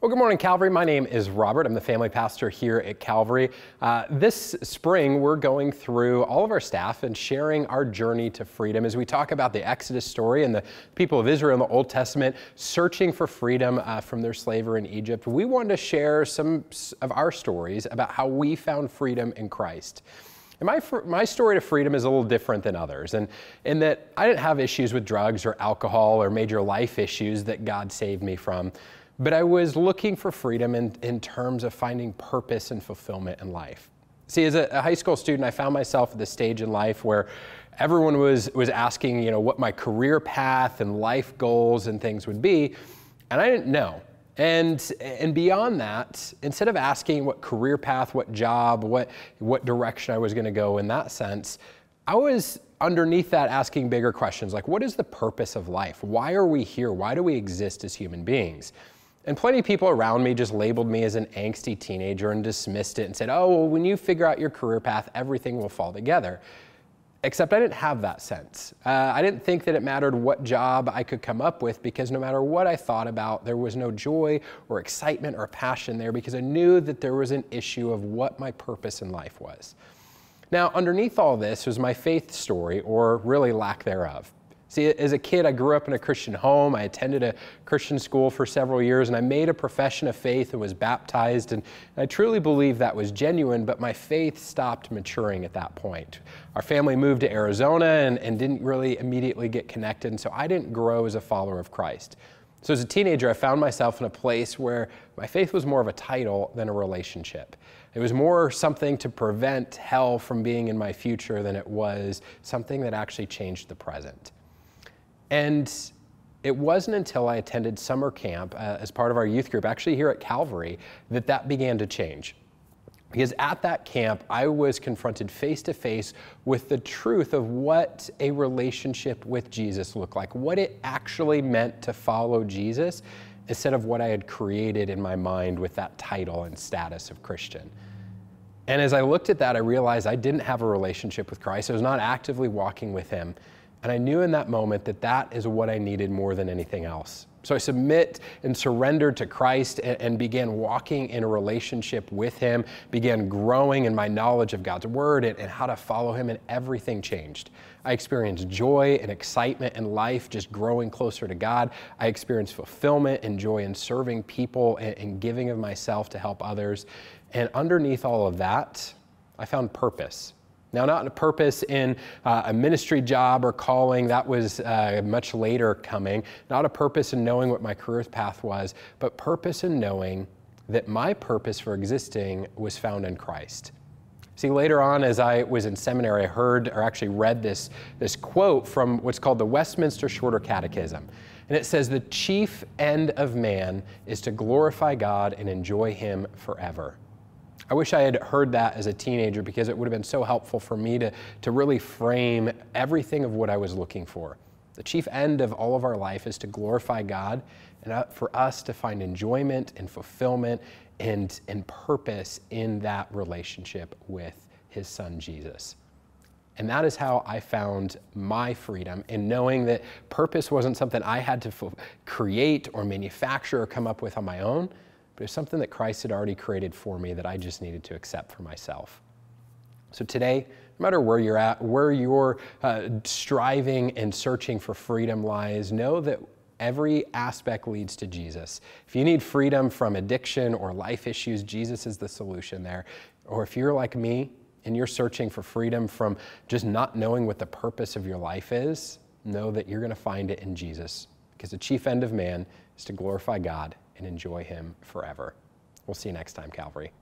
Well, good morning, Calvary. My name is Robert. I'm the family pastor here at Calvary. Uh, this spring, we're going through all of our staff and sharing our journey to freedom as we talk about the Exodus story and the people of Israel in the Old Testament searching for freedom uh, from their slavery in Egypt. We wanted to share some of our stories about how we found freedom in Christ. And my, my story to freedom is a little different than others, and in that I didn't have issues with drugs or alcohol or major life issues that God saved me from. But I was looking for freedom in, in terms of finding purpose and fulfillment in life. See, as a, high school student, I found myself at this stage in life where everyone was, was asking, you know, what my career path and life goals and things would be, and I didn't know. And, and beyond that, instead of asking what career path, what job, what, what direction I was going to go in that sense, I was underneath that asking bigger questions like, what is the purpose of life? Why are we here? Why do we exist as human beings? And plenty of people around me just labeled me as an angsty teenager and dismissed it and said, oh, well, when you figure out your career path, everything will fall together. Except I didn't have that sense. Uh, I didn't think that it mattered what job I could come up with because no matter what I thought about, there was no joy or excitement or passion there because I knew that there was an issue of what my purpose in life was. Now, underneath all this was my faith story, or really lack thereof. See, as a kid, I grew up in a Christian home. I attended a Christian school for several years, and I made a profession of faith and was baptized. And I truly believe that was genuine, but my faith stopped maturing at that point. Our family moved to Arizona and, and didn't really immediately get connected, and so I didn't grow as a follower of Christ. So as a teenager, I found myself in a place where my faith was more of a title than a relationship. It was more something to prevent hell from being in my future than it was something that actually changed the present. And it wasn't until I attended summer camp uh, as part of our youth group, actually here at Calvary, that that began to change. Because at that camp, I was confronted face to face with the truth of what a relationship with Jesus looked like, what it actually meant to follow Jesus, instead of what I had created in my mind with that title and status of Christian. And as I looked at that, I realized I didn't have a relationship with Christ. I was not actively walking with Him. And I knew in that moment that that is what I needed more than anything else. So I submit and surrendered to Christ and, began walking in a relationship with Him, began growing in my knowledge of God's Word and, how to follow Him, and everything changed. I experienced joy and excitement in life, just growing closer to God. I experienced fulfillment and joy in serving people and giving of myself to help others. And underneath all of that, I found purpose. Now, not a purpose in uh, a ministry job or calling, that was uh, much later coming. Not a purpose in knowing what my career path was, but purpose in knowing that my purpose for existing was found in Christ. See, later on, as I was in seminary, I heard or actually read this, this quote from what's called the Westminster Shorter Catechism. And it says, The chief end of man is to glorify God and enjoy Him forever. I wish I had heard that as a teenager because it would have been so helpful for me to, to really frame everything of what I was looking for. The chief end of all of our life is to glorify God and uh, for us to find enjoyment and fulfillment and, and purpose in that relationship with His Son Jesus. And that is how I found my freedom in knowing that purpose wasn't something I had to create or manufacture or come up with on my own but it's something that Christ had already created for me that I just needed to accept for myself. So today, no matter where you're at, where your uh, striving and searching for freedom lies, know that every aspect leads to Jesus. If you need freedom from addiction or life issues, Jesus is the solution there. Or if you're like me and you're searching for freedom from just not knowing what the purpose of your life is, know that you're going to find it in Jesus. Because the chief end of man is to glorify God and enjoy Him forever. We'll see you next time, Calvary.